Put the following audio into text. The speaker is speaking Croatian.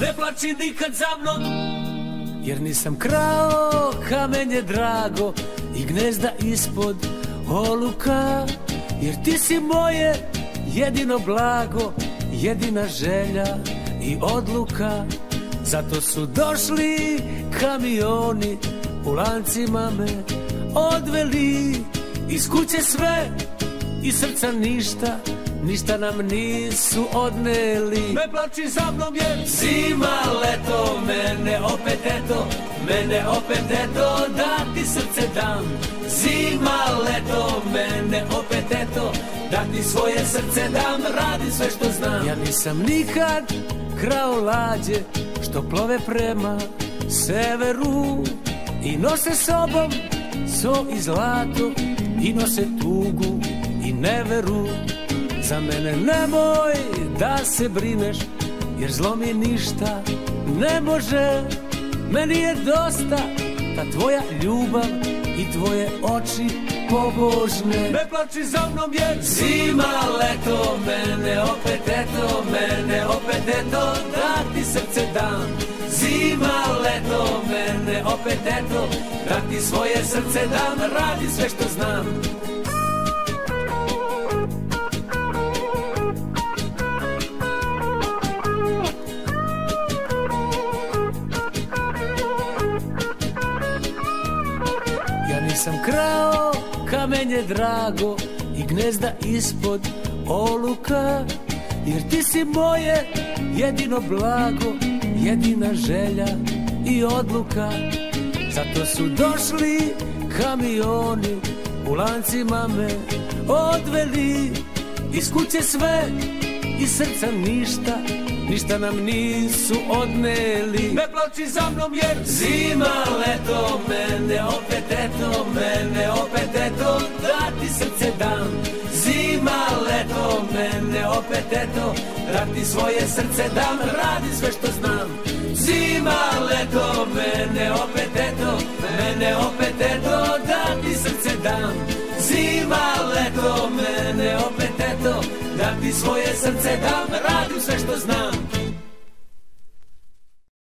Ne plaći nikad za mnom Jer nisam krao kamenje drago I gnezda ispod oluka. Jer ti si moje jedino blago Jedina želja i odluka. Zato su došli kamioni U lancima me odveli. Iz kuće sve i srca ništa Ništa nam nisu odneli. Ne plači za mnom jer Zima, leto, mene opet eto Mene opet eto Da ti srce dam. Zima, leto, mene opet eto Da ti svoje srce dam Radi sve što znam. Ja nisam nikad krao lađe Što plove prema severu I nose sobom so i zlato I nose tugu i neveru Za mene nemoj da se brineš Jer zlo mi ništa ne može. Meni je dosta ta tvoja ljubav i tvoje oči pobožne. Ne plači za mnom jer zima, leto Mene opet eto, mene opet eto Da ti srce dam Zima, leto, mene opet eto Da ti svoje srce dam Radi sve što znam nisam krao kamenje drago i gnezda ispod oluka Jer ti si moje jedino blago, jedina želja i odluka. Zato su došli kamioni, u lancima me odveli. Iz kuće sve, iz srca ništa, ništa nam nisu odneli. Ne plači za mnom jer zima, leto, mene opet eto, mene opet eto Da ti srce dam Zima, leto, mene opet eto Da ti svoje srce dam, radi sve što znam. Zima, leto, mene opet eto Mene opet eto, da ti srce dam Zima, svoje srce dam, radim sve što znam